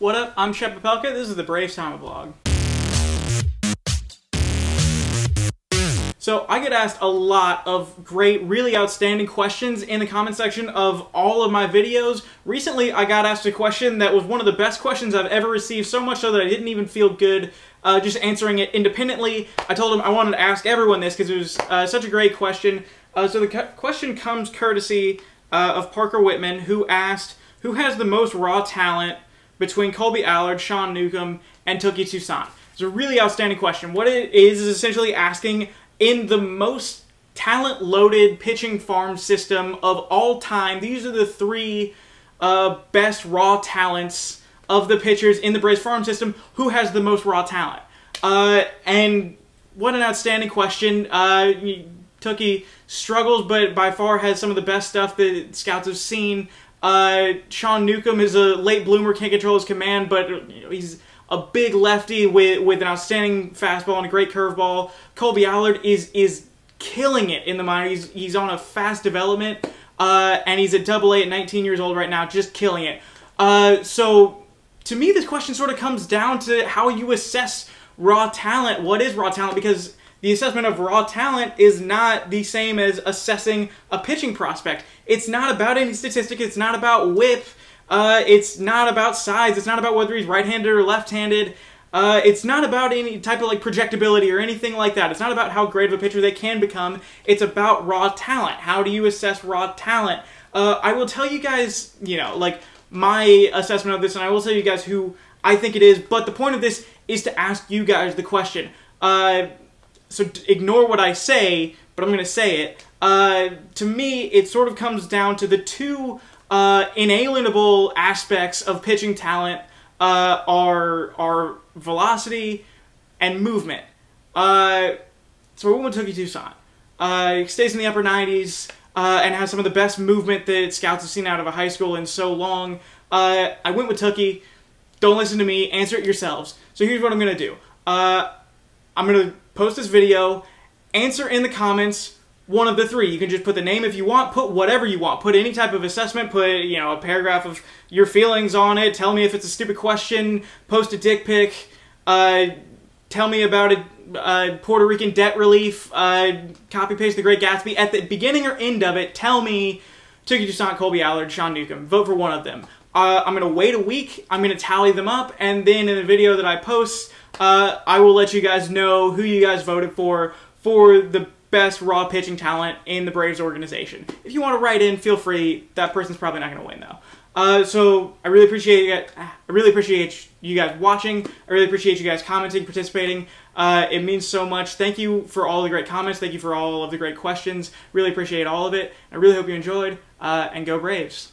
What up? I'm Chet Popelka. This is the Braves TomaBlog. So I get asked a lot of great, really outstanding questions in the comment section of all of my videos. Recently, I got asked a question that was one of the best questions I've ever received, so much so that I didn't even feel good uh, just answering it independently. I told him I wanted to ask everyone this because it was uh, such a great question. Uh, so the question comes courtesy uh, of Parker Whitman, who asked, who has the most raw talent between Kolby Allard, Sean Newcomb, and Touki Toussaint? It's a really outstanding question. What it is is essentially asking in the most talent loaded pitching farm system of all time. These are the three uh, best raw talents of the pitchers in the Braves farm system. Who has the most raw talent? Uh, and what an outstanding question. Uh, Touki struggles, but by far has some of the best stuff that scouts have seen. Uh, Sean Newcomb is a late bloomer, can't control his command, but you know, he's a big lefty with, with an outstanding fastball and a great curveball. Kolby Allard is is killing it in the minor. He's, he's on a fast development, uh, and he's at double A at 19 years old right now, just killing it. Uh, so, to me, this question sort of comes down to how you assess raw talent. What is raw talent? Because the assessment of raw talent is not the same as assessing a pitching prospect. It's not about any statistic. It's not about whip. Uh, it's not about size. It's not about whether he's right-handed or left-handed. Uh, it's not about any type of like projectability or anything like that. It's not about how great of a pitcher they can become. It's about raw talent. How do you assess raw talent? Uh, I will tell you guys, you know, like my assessment of this, and I will tell you guys who I think it is. But the point of this is to ask you guys the question. So ignore what I say, but I'm going to say it. Uh, to me, it sort of comes down to the two uh, inalienable aspects of pitching talent uh, are are velocity and movement. Uh, so we went with Touki Toussaint. Uh, he stays in the upper 90s uh, and has some of the best movement that scouts have seen out of a high school in so long. Uh, I went with Touki. Don't listen to me. Answer it yourselves. So here's what I'm going to do. I'm going to post this video. Answer in the comments one of the three. You can just put the name if you want, put whatever you want. Put any type of assessment, put, you know, a paragraph of your feelings on it. Tell me if it's a stupid question. Post a dick pic. Uh, tell me about a, Puerto Rican debt relief. Uh, copy paste The Great Gatsby. At the beginning or end of it, tell me Touki Toussaint, Kolby Allard, Sean Newcomb. Vote for one of them. Uh, I'm going to wait a week. I'm going to tally them up. And then in the video that I post, uh, I will let you guys know who you guys voted for for the best raw pitching talent in the Braves organization. If you want to write in, feel free. That person's probably not going to win though. Uh, so I really appreciate you guys, I really appreciate you guys watching. I really appreciate you guys commenting, participating. Uh, it means so much. Thank you for all the great comments. Thank you for all of the great questions. Really appreciate all of it. I really hope you enjoyed. Uh, and go Braves.